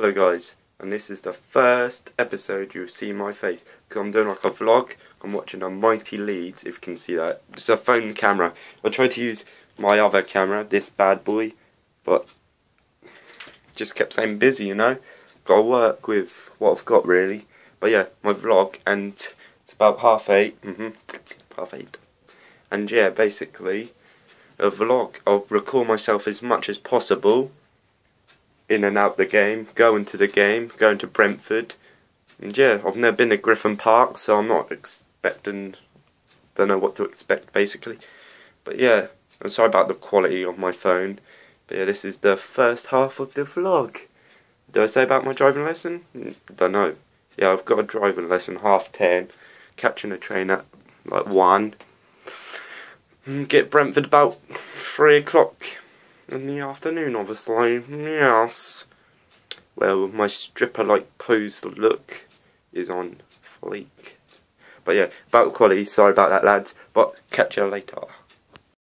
Hello guys, and this is the first episode you'll see my face because I'm doing like a vlog. I'm watching a Mighty Leeds, if you can see that. It's a phone camera. I tried to use my other camera, this bad boy, but just kept saying busy, you know. Got to work with what I've got really. But yeah, my vlog, and it's about half eight. Mhm, half eight. And yeah, basically, a vlog. I'll record myself as much as possible in and out the game, going to the game, going to Brentford. And yeah, I've never been to Griffin Park, so I'm not expecting, don't know what to expect basically. But yeah, I'm sorry about the quality of my phone. But yeah, this is the first half of the vlog. Do I say about my driving lesson? Don't know. Yeah, I've got a driving lesson half ten, catching a train at like one. Mm, Get Brentford about three o'clock in the afternoon, obviously. Yes. Well, my stripper-like pose look is on fleek. But yeah, about quality. Sorry about that, lads. But catch you later.